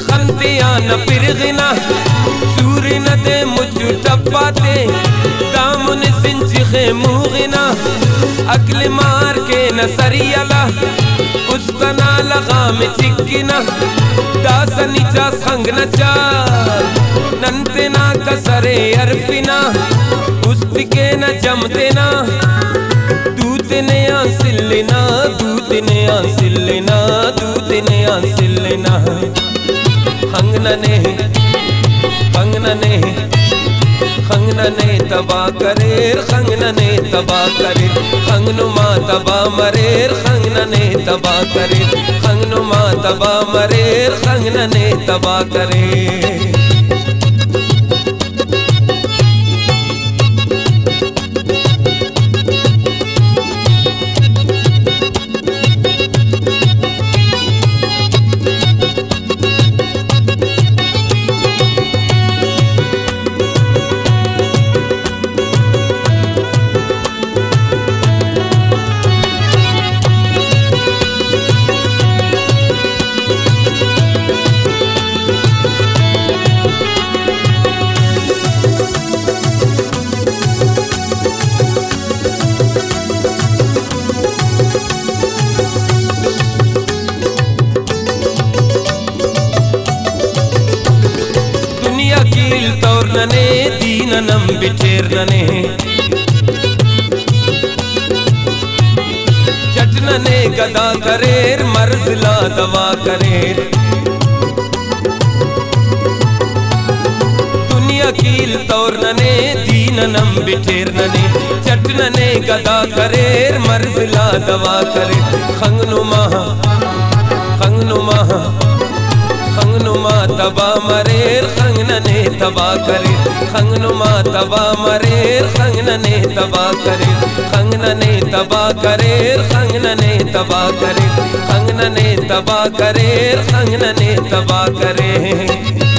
खंतिया न पिरगना, सूरी न दे मुझ टपाते दामन सिंचिखे मुगना। अकल मार के न सरियला उस्तना लगा में चिक्किना। दासनी चा संग न चाल नंते ना कसरे अरफिना। उस्तिके न जमते ना, दूतने आसिलना दूतने आसिलना दूतने आसिलना हंगनने हंगनने हंगनने तबा करेर ने तबा करे हंगनुमा तबा मरे हंगनने तबा करेर हंगनुमा तबा मरेर ने तबा करेर ഗഗനം വിചേർണനെ ചട്ടനനെ ഗദാ കരേർ മർസിലാ ദവാ കരേർ अकील तोरनने, दीननम बिठेरनने चटनने गदा करेर मर्जला दवा करे खंगनुमा खंगनुमा खंगनुमा तबाम खंगनने तबा करे। खंगनुमा तबा खंगन ने तबा करे। खंगनने तबा खंगन ने तबा करे। खंगनने तबा करेर खंगनने तबा करे।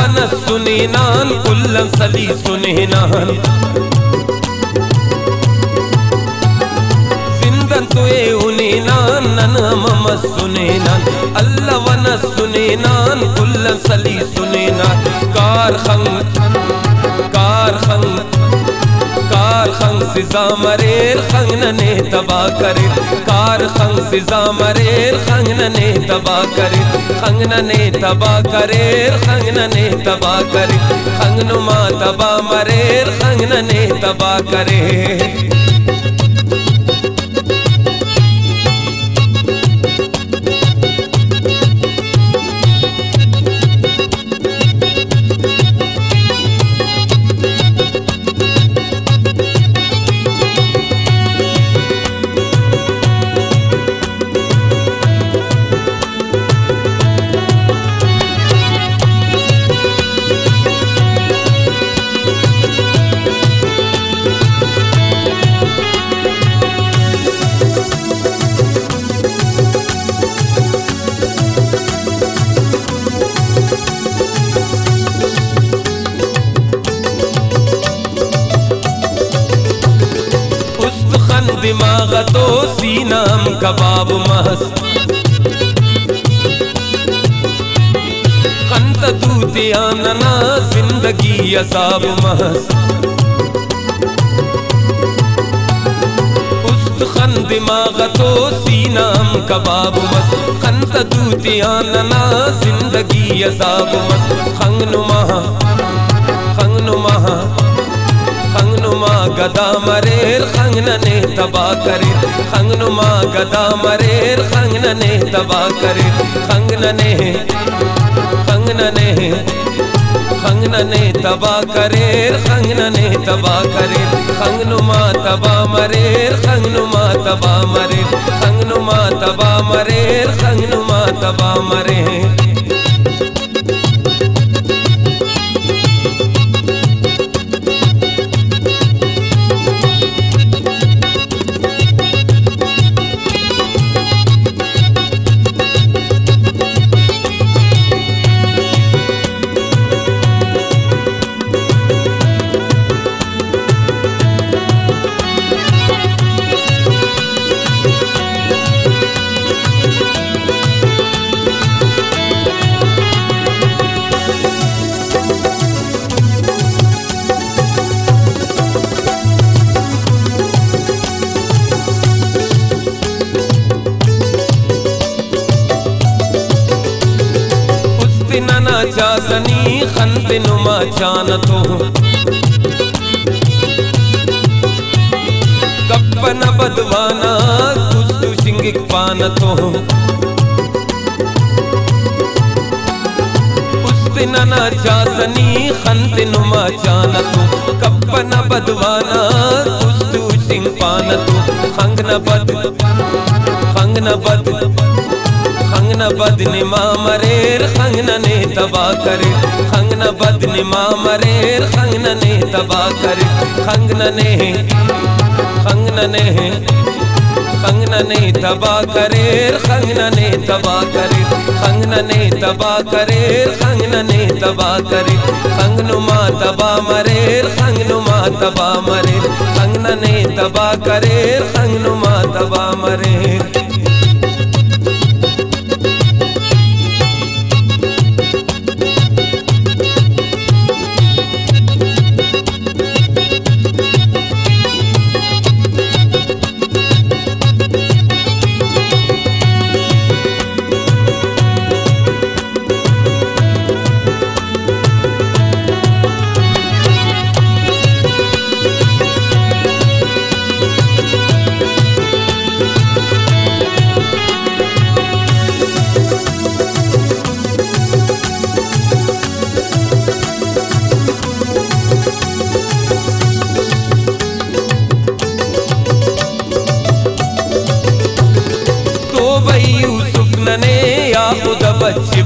वन सुने नान कुल्लन सली सुने नान। तुए तोए उनी नान मम सुने नान। अल्लाह वन सुने नान कुल्लन सली सुने नान। कार खंग सिज़ाम मरेर संग ने दबा करे। कार खंग सिज़ा मरेर संग ने दॿा करे। अंगन ने दबा करे संग ने दबा करे। अंगन मां दबा मरेर संग ने दबा करे। तो सीनाम कबाब महस। खंत नना ज़िंदगी असाब महस। उस्तखन दिमाग तो सीनाम कबाब मस खंत नना ज़िंदगी असाब मस खंग नुमा खंग नुमा खंग नुमा गदा मरेर खंगनने तबा करे। खंगनुमा गदा मरेर खंगनने तबा करे। खंगनने खंगनने तबा तबा करे। खंगनुमा तबा मरेर खंगनुमा तबा मरे। खंगनुमा तबा मरेर खंगनुमा तबा मरे। नना चासनी खंत नुमा चानतो कप्पन बदवाना, कुस्तु शिंगिक पानतो नना चासनी खंत नुमा चानतो कप्पन बदवाना, कुस्तु सिंग पानतो खंगन बद खंगन बद। खंगन बदने मरेर खंगन ने तबा करे खंगन बदने मरेर खंगन ने तबा करे खंगन ने खंगन ने खंगन ने तबा करे खंगन ने तबा करे खंगन ने तबा करे खंगन ने तबा करे खंगनुमा तबा मरेर खंगनुमा तबा मरेर खंगन ने तबा करे खंगनुमा तबा मरेर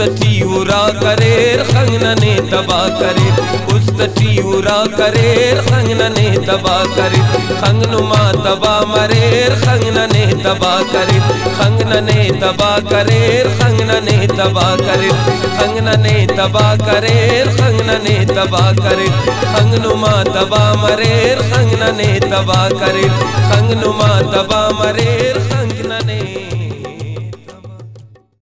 उरा करे संगन ने दबा करी उस करे संगण ने दबा करी हंगनु मरे संग दाह करी हंगन ने करे संगण ने दबा करी हंगन करे संगण ने करे हंगनु मां दबा मरेर संगण ने दबा